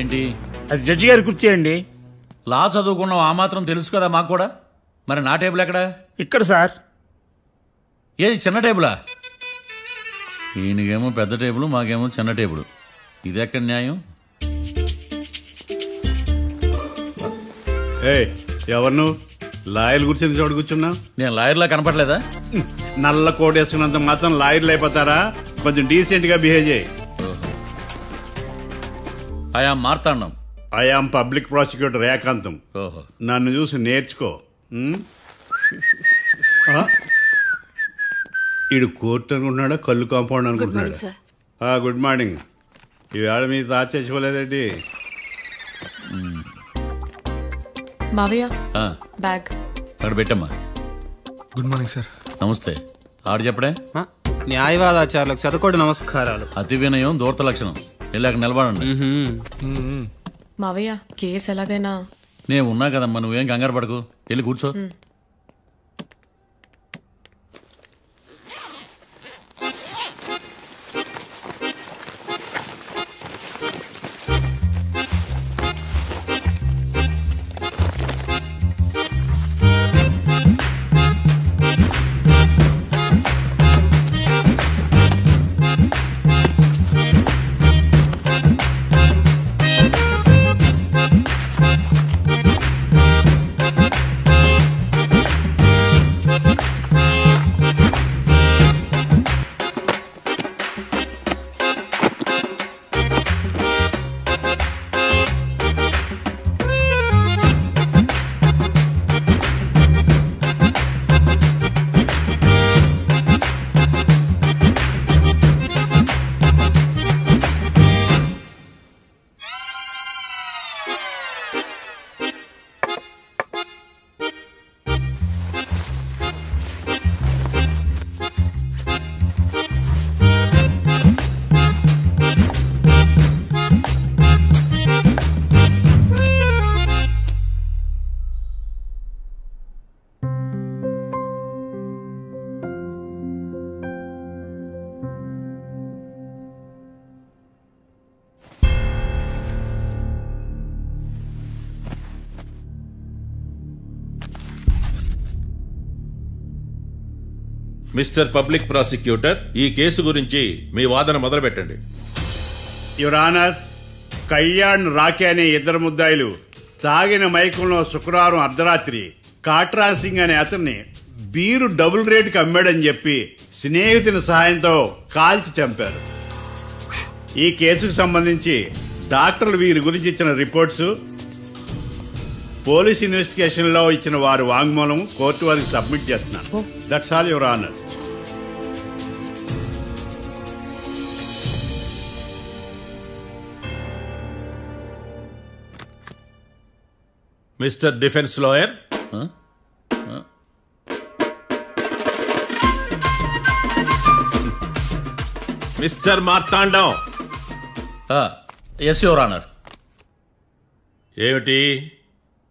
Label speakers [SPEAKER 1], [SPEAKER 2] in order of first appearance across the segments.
[SPEAKER 1] ఏంటి?
[SPEAKER 2] అది జడ్జి గారి కుర్చీ అండి.
[SPEAKER 1] లా చదువుకున్నావు ఆ మాత్రం తెలుసు కదా మాకు కూడా? మరి నా టేబుల్ ఎక్కడ?
[SPEAKER 2] ఇక్కడ సార్.
[SPEAKER 1] ఏది చిన్న టేబులా? ఈయనకేమో పెద్ద టేబుల్ మాకేమో చిన్న టేబుల్. ఇది ఎక్కడ న్యాయం?
[SPEAKER 3] ఏ ఎవరు నువ్వు? లాయర్ కూర్చొని చోటు కూర్చున్నావు
[SPEAKER 1] నేను లాయర్లా కనపడలేదా?
[SPEAKER 3] నల్ల కోట్ వేసుకున్నంత మాత్రం లాయర్లు అయిపోతారా? కొంచెం డీసెంట్గా బిహేవ్ చేయి.
[SPEAKER 1] ఆయా మార్తాండం.
[SPEAKER 3] ఐఆమ్ పబ్లిక్ ప్రాసిక్యూటర్ ఏకాంతం.
[SPEAKER 1] ఓహో.
[SPEAKER 3] నన్ను చూసి నేర్చుకో? ఆ? ఈడు కోర్టు అనుకుంటున్నాడా కళ్ళు కాంపౌండ్ అనుకుంటున్నాడా?
[SPEAKER 4] సార్.
[SPEAKER 3] ఆ, గుడ్ మార్నింగ్ ఈవేళ మీ
[SPEAKER 4] మావయ్య
[SPEAKER 1] ఆ,
[SPEAKER 4] బ్యాగ్.
[SPEAKER 1] అక్కడ పెట్టమ్మా.
[SPEAKER 5] గుడ్ మార్నింగ్ సార్
[SPEAKER 1] నమస్తే. ఆడు చెప్పడే?
[SPEAKER 6] న్యాయవాదాచారులకు చదువుకోండి నమస్కారాలు.
[SPEAKER 1] అతి వినయం దూరత లక్షణం. వెళ్ళాక నిలబడండి.
[SPEAKER 4] మావయ్య కేసు ఎలాగైనా?
[SPEAKER 1] నేను ఉన్నా కదమ్మా నువ్వేం కంగారు పడకు. వెళ్ళి కూర్చో.
[SPEAKER 7] మిస్టర్ పబ్లిక్ ప్రాసిక్యూటర్ ఈ కేసు గురించి మీ వాదన మొదలుపెట్టండి.
[SPEAKER 3] యువర్ ఆనర్ కళ్యాణ్ రాకే అనే ఇద్దరు ముద్దాయిలు తాగిన మైకంలో శుక్రవారం అర్ధరాత్రి కాట్రా సింగ్ అనే అతన్ని బీరు డబుల్ రేటుకి అమ్మాడని చెప్పి స్నేహితుని సహాయంతో కాల్చి చంపారు. ఈ కేసుకు సంబంధించి డాక్టర్లు వీరి గురించి ఇచ్చిన రిపోర్ట్స్ పోలీస్ ఇన్వెస్టిగేషన్లో ఇచ్చిన వారి వాంగ్మూలం కోర్టు వారికి సబ్మిట్ చేస్తున్నాను. That's all your honour
[SPEAKER 7] mister defence lawyer? Mister Marthandam.
[SPEAKER 1] Yes your honour
[SPEAKER 7] ఏమిటి?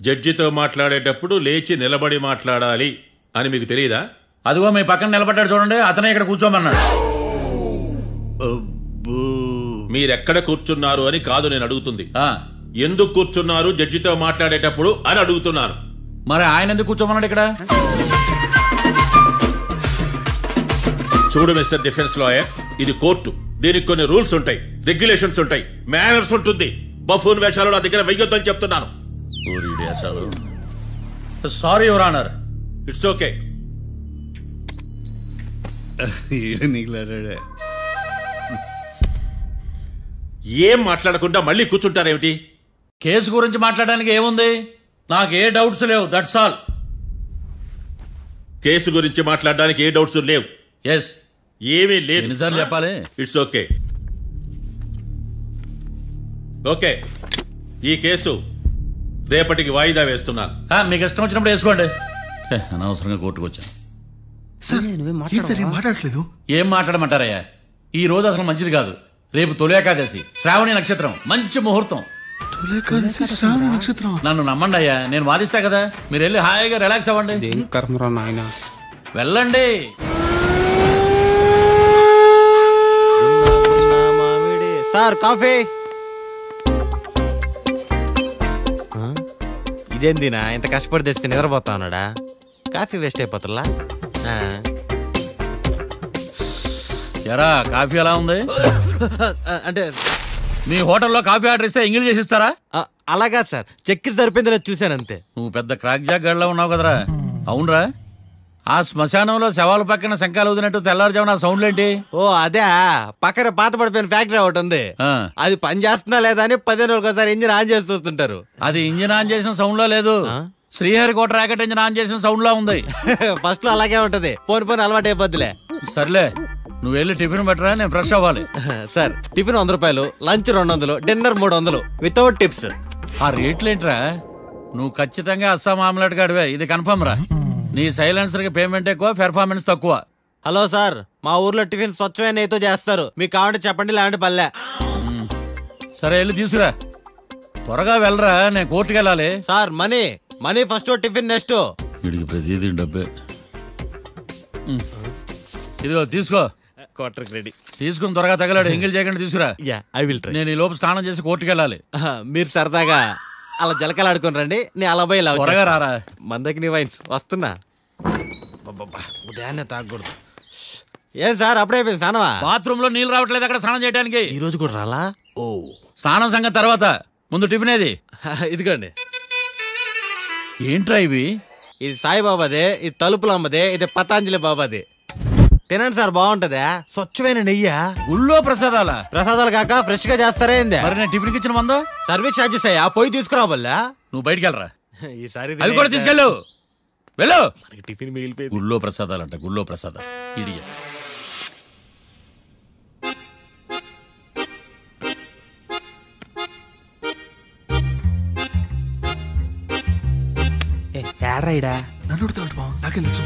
[SPEAKER 7] జడ్జితో మాట్లాడేటప్పుడు లేచి నిలబడి మాట్లాడాలి అని మీకు తెలియదా
[SPEAKER 1] అదిగో మీ పక్కన నిలబడ్డాడు చూడండి అతనే ఇక్కడ కూర్చోమన్నాడు.
[SPEAKER 7] మీరెక్కడ కూర్చున్నారు అని కాదు నేను అడుగుతుంది.
[SPEAKER 1] ఆ,
[SPEAKER 7] ఎందుకు కూర్చున్నారు జడ్జితో మాట్లాడేటప్పుడు అని అడుగుతున్నాను
[SPEAKER 1] మరి ఆయన ఎందుకు కూర్చోమన్నాడు ఇక్కడ?
[SPEAKER 7] చూడు మిస్టర్ డిఫెన్స్ లాయర్ ఇది కోర్టు. దీనికి కొన్ని రూల్స్ ఉంటాయి రెగ్యులేషన్స్ ఉంటాయి మేనర్స్ ఉంటుంది. బఫూన్ వేషాలు నా దగ్గర వెయ్యొద్దని చెప్తున్నాను.
[SPEAKER 1] Sorry your honour
[SPEAKER 7] it's okay. ఏం మాట్లాడకుండా మళ్ళీ కూర్చుంటారేమిటి?
[SPEAKER 1] కేసు గురించి మాట్లాడడానికి ఏముంది? నాకు ఏ డౌట్స్ లేవు దట్స్ ఆల్
[SPEAKER 7] కేసు గురించి మాట్లాడడానికి ఏ డౌట్స్ లేవు.
[SPEAKER 1] ఎస్
[SPEAKER 7] ఏమీ లేదు.
[SPEAKER 1] ఎన్నిసార్లు చెప్పాలి.
[SPEAKER 7] ఇట్స్ ఓకే ఓకే ఈ కేసు రేపటికి వాయిదా వేస్తున్నాను
[SPEAKER 1] ఆ, మీకు ఇష్టం వచ్చినప్పుడు వేసుకోండి. అనవసరంగా కోర్టుకు వచ్చాను
[SPEAKER 5] సార్ ఏం మాట్లాడట్లేదు?
[SPEAKER 1] ఏం మాట్లాడమంటారయ్యా? ఈ రోజు అసలు మంచిది కాదు. రేపు తొలి ఏకాదశి శ్రావణి నక్షత్రం మంచి ముహూర్తం.
[SPEAKER 5] తులేకాదశి శ్రావణ నక్షత్రం
[SPEAKER 1] నన్ను నమ్మండి అయ్యా నేను వాదిస్తా కదా. మీరు వెళ్ళి హాయిగా రిలాక్స్ అవ్వండి.
[SPEAKER 6] ఏం కర్మరా నాయన?
[SPEAKER 1] వెళ్ళండి.
[SPEAKER 8] Sir coffee. ఇదేందినా? ఇంత కష్టపడి తెస్తే నిద్రపోతా ఉన్నాడా కాఫీ వేస్ట్ అయిపోతుందా.
[SPEAKER 1] ఎరా కాఫీ ఎలా ఉంది?
[SPEAKER 8] అంటే
[SPEAKER 1] మీ హోటల్లో కాఫీ ఆర్డర్ ఇస్తే ఎంగిల్ చేసి ఇస్తారా?
[SPEAKER 8] ఆ, అలాగా సార్. చక్కెర సరిపోయిందో లేదో చూశాను అంతే
[SPEAKER 1] నువ్వు పెద్ద క్రాక్ జాక్ గడిలో ఉన్నావు కదరా. అవునరా. ఆ శ్మశానంలో శవాల పక్కన శంఖాలు వదినట్టు తెల్లారుజామున సౌండ్లు ఏంటి?
[SPEAKER 8] ఓ అదే. పక్కన పాత పడిపోయిన ఫ్యాక్టరీ ఒకటి ఉంది. అది పని చేస్తుందా లేదా అని పదిహేను ఒకసారి ఇంజిన్ ఆన్ చేసి చూస్తుంటారు.
[SPEAKER 1] అది ఇంజిన్ ఆన్ చేసిన సౌండ్లో లేదు. శ్రీహరికోట రాకెట్ ఇంజిన్ ఆన్ చేసిన సౌండ్లో ఉంది.
[SPEAKER 8] ఫస్ట్లో అలాగే ఉంటది. పోని పోని అలవాటు అయిపోద్దిలే.
[SPEAKER 1] సర్లే నువ్వు వెళ్ళి టిఫిన్ పెట్టరా నేను ఫ్రెష్ అవ్వాలి.
[SPEAKER 8] సార్ టిఫిన్ వంద రూపాయలు లంచ్ రెండు వందలు డిన్నర్ మూడు వందలు వితౌట్ టిప్స్
[SPEAKER 1] ఆ రేట్లు ఏంట్రా నువ్వు ఖచ్చితంగా అస్సాం ఆమ్లెట్ గడివే ఇది కన్ఫర్మ్ రా. నీ సైలెన్సర్కి పేమెంట్ ఎక్కువ పెర్ఫార్మెన్స్ తక్కువ.
[SPEAKER 8] హలో సార్ మా ఊర్లో టిఫిన్ స్వచ్ఛమైన నెయ్యితో చేస్తారు. మీకు కావాలంటే చెప్పండి లేదంటే పల్లె.
[SPEAKER 1] సరే వెళ్ళి తీసుకురా. త్వరగా వెళ్ళరా నేను కోర్టుకి వెళ్ళాలి.
[SPEAKER 8] Sir money money first tiffin next
[SPEAKER 1] వీడికి ప్రతిదీ డబ్బే. ఇదిగో తీసుకో.
[SPEAKER 8] క్వార్టర్ రెడీ
[SPEAKER 1] తీసుకుని త్వరగా తగలాడు ఎంగిల్ చేయకుండా తీసుకురా.
[SPEAKER 8] యా ఐ విల్ ట్రై
[SPEAKER 1] నేను ఈ లోపు స్నానం చేసి కోర్టుకి వెళ్ళాలి.
[SPEAKER 8] మీరు సరదాగా. అలా జలకలు ఆడుకుని రండి నేను అలా పోయి
[SPEAKER 1] త్వరగా రారా.
[SPEAKER 8] మందకి నీ వైన్స్. వస్తున్నా. అబ్బబ్బబ్బా, ఉదయాన్నే తాగకూడదు. ఏం సార్ అప్పుడే అయిపోయింది. స్నానమా?
[SPEAKER 1] బాత్రూమ్లో నీళ్ళు రావట్లేదు అక్కడ స్నానం చేయడానికి
[SPEAKER 8] ఈ రోజు కూడా రాలా? ఓ.
[SPEAKER 1] స్నానం సంగతి తర్వాత. ముందు టిఫిన్ ఏది?
[SPEAKER 8] ఇదిగోండి.
[SPEAKER 1] ఏంట్రా ఇవి?
[SPEAKER 8] ఇది సాయిబాబాదే ఇది తలుపుల అమ్మదే ఇది పతాంజలి బాబాది. తినండి సార్ బాగుంటదా. స్వచ్ఛమైన నెయ్యా?
[SPEAKER 1] గుళ్ళో ప్రసాదాలా?
[SPEAKER 8] ప్రసాదాలు కాక ఫ్రెష్గా చేస్తారా ఏంది?
[SPEAKER 1] మరి నేను టిఫిన్కి ఇచ్చిన మందో?
[SPEAKER 8] సర్వీస్ ఛార్జెస్ అయ్యా పోయి తీసుకురావల్లా
[SPEAKER 1] నువ్వు బయటికి వెళ్ళరా?
[SPEAKER 8] ఈసారి
[SPEAKER 1] అవి కూడా తీసుకెళ్ళు. వెళ్ళు.
[SPEAKER 8] టిఫిన్ మిగిలిపోయింది.
[SPEAKER 1] గుళ్ళో ప్రసాదాలంట గుళ్ళో ప్రసాదాలు. ఇడియ.
[SPEAKER 6] ఏడ్రైడా
[SPEAKER 5] నన్ను నాకేం తెలుసు?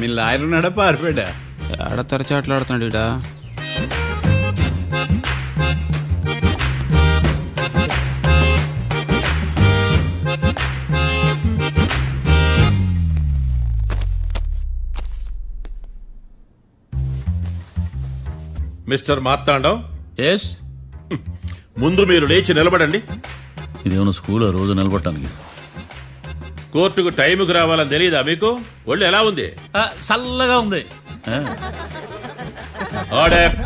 [SPEAKER 3] మీ లాయర్ ఉన్నాడా? పారిపోయాడా?
[SPEAKER 6] ఏడ తెరచాట్లాడుతున్నాడు ఇడా
[SPEAKER 7] మిస్టర్ మార్తాండం?
[SPEAKER 1] ఎస్
[SPEAKER 7] ముందు మీరు లేచి నిలబడండి.
[SPEAKER 1] ఇదేమన్నా స్కూల్? రోజు నిలబడటానికి.
[SPEAKER 7] కోర్టుకు టైంకి రావాలని తెలియదా మీకు? ఒళ్ళు ఎలా ఉంది?
[SPEAKER 1] ఆ, చల్లగా ఉంది. ఆ,
[SPEAKER 7] ఆర్డర్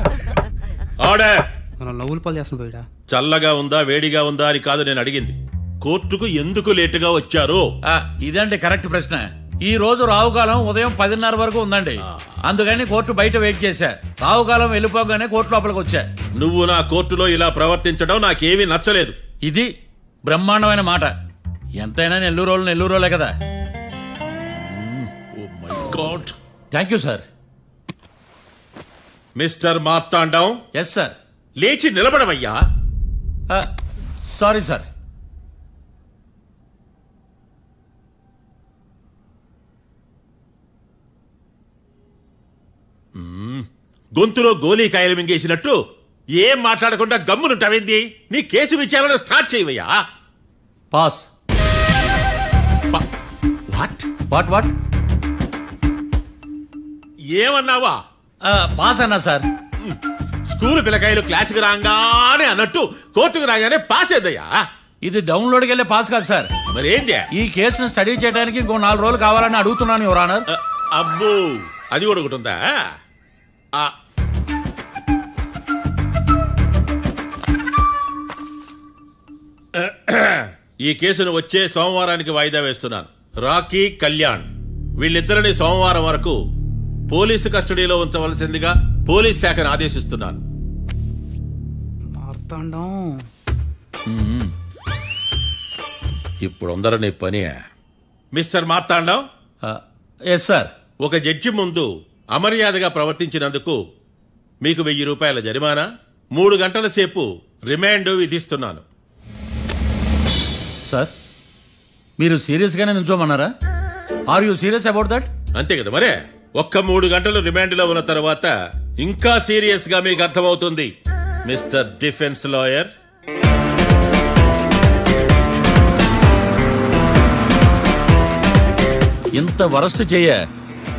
[SPEAKER 7] ఆర్డర్
[SPEAKER 6] మనం నవ్వులు పాలు చేస్తున్నాడు ఇడా
[SPEAKER 7] చల్లగా ఉందా వేడిగా ఉందా అని కాదు నేను అడిగింది. కోర్టుకు ఎందుకు లేటుగా వచ్చారు?
[SPEAKER 1] ఆ, ఇదండి కరెక్ట్ ప్రశ్న. ఈ రోజు రావుకాలం ఉదయం పదిన్నర వరకు ఉందండి. అందుకని కోర్టు బయట వెయిట్ చేశా. రావుకాలం వెళ్ళిపోగానే కోర్టు లోపలికి వచ్చా.
[SPEAKER 7] నువ్వు నా కోర్టులో ఇలా ప్రవర్తించడం నాకేమీ నచ్చలేదు.
[SPEAKER 1] ఇది బ్రహ్మాండమైన మాట. ఎంతైనా నెల్లూరు రోజులు నెల్లూరు రోజులే కదా thank you sir.
[SPEAKER 7] Mister Marthandam?
[SPEAKER 1] Yes sir.
[SPEAKER 7] లేచి నిలబడవయ్యా.
[SPEAKER 1] Sorry sir.
[SPEAKER 7] గొంతులో గోలీకాయలు మింగేసినట్టు ఏం మాట్లాడకుండా గమ్మునుంటావేంది? నీ కేసు విచారణ స్టార్ట్ చేయవయ్యా.
[SPEAKER 1] పాస్.
[SPEAKER 7] వాట్
[SPEAKER 1] వాట్ వాట్
[SPEAKER 7] ఏమన్నావా?
[SPEAKER 1] పాస్ అన్నా సార్.
[SPEAKER 7] స్కూల్ పిల్లకాయలు క్లాసుకు రాగానే అన్నట్టు కోర్టుకు రాగానే పాస్ అయ్యా
[SPEAKER 1] ఇది డౌన్లోడ్కి వెళ్ళే పాస్ కాదు సార్.
[SPEAKER 7] మరేంది?
[SPEAKER 1] ఈ కేసును స్టడీ చేయడానికి ఇంకో నాలుగు రోజులు కావాలని అడుగుతున్నాను యువర్ ఆనర్.
[SPEAKER 7] అబ్బో అది కూడా ఒకటి ఉందా? ఆ, ఈ కేసును వచ్చే సోమవారానికి వాయిదా వేస్తున్నాను. రాకీ కళ్యాణ్. వీళ్ళిద్దరిని సోమవారం వరకు పోలీసు కస్టడీలో ఉంచవలసిందిగా పోలీస్ శాఖను ఆదేశిస్తున్నాను
[SPEAKER 6] మార్తాండం.
[SPEAKER 7] ఇప్పుడు అందరూ పని. మిస్టర్ మార్తాండం?
[SPEAKER 1] ఎస్ సార్
[SPEAKER 7] ఒక జడ్జి ముందు అమర్యాదగా ప్రవర్తించినందుకు మీకు వెయ్యి రూపాయల జరిమానా మూడు గంటల సేపు రిమాండ్ విధిస్తున్నాను.
[SPEAKER 1] సార్ మీరు సీరియస్గానే నిల్చోమన్నారా? Are you serious about that
[SPEAKER 7] అంతే కదా మరే. ఒక్క మూడు గంటలు రిమాండ్లో ఉన్న తర్వాత ఇంకా సీరియస్గా మీకు అర్థమవుతుంది. Mister defence lawyer.
[SPEAKER 1] ఇంత వరస్ట్ చెయ్య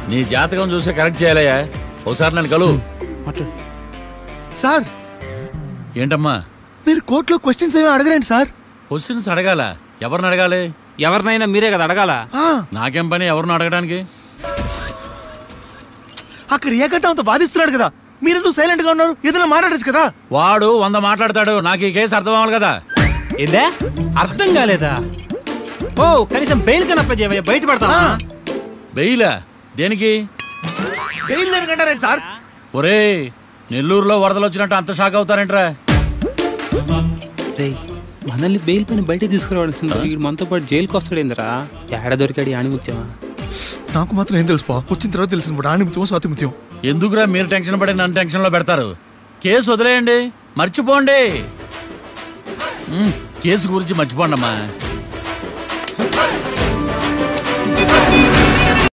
[SPEAKER 1] నీ జాతకం చూసి కరెక్ట్ చేయాలయ్యా. ఒకసారి నన్ను
[SPEAKER 6] మాట్లాడు.
[SPEAKER 5] సార్!
[SPEAKER 1] ఏంటమ్మా?
[SPEAKER 5] మీరు కోర్టులో క్వశ్చన్స్ ఏమి అడగరండి సార్.
[SPEAKER 1] క్వశ్చన్స్ అడగాల? ఎవరిని అడగాలి?
[SPEAKER 6] ఎవరినైనా మీరే కదా అడగాల?
[SPEAKER 1] నాకేం పని ఎవరిని అడగడానికి?
[SPEAKER 5] అక్కడ ఏకతాంతో బాధిస్తున్నాడు కదా. మీరెందుకు సైలెంట్గా ఉన్నారు? ఏదైనా మాట్లాడచ్చు కదా.
[SPEAKER 1] వాడు వంద మాట్లాడతాడు. నాకు ఈ కేసు అర్థం అవ్వాలి కదా.
[SPEAKER 8] ఏందే? అర్థం కాలేదా? ఓ కనీసం బెయిల్ కనప్ప చేయవయ్యా. బయట పడతావా?
[SPEAKER 1] బెయిలా? దేనికి?
[SPEAKER 5] బెయిల్ దేనికంటారండి సార్?
[SPEAKER 1] ఒరే నెల్లూరులో వరదలు వచ్చినట్టు అంత షాక్ అవుతారేంట్రా?
[SPEAKER 6] మనల్ని బెయిల్ పైన బయట తీసుకురావాల్సింది. వీడు మనతో పాటు జైలుకి వస్తాడేందిరా? ఏడ దొరికాడు ఆని ముత్యమా
[SPEAKER 5] నాకు మాత్రం ఏం తెలుసు వచ్చిన తర్వాత తెలిసింది ఇప్పుడు ఆణిముత్యం స్వాతిముత్యం
[SPEAKER 1] ఎందుకురా మీరు టెన్షన్ పడి నన్ను టెన్షన్లో పెడతారు? కేసు వదిలేయండి. మర్చిపోండి. కేసు గురించి మర్చిపోండి అమ్మా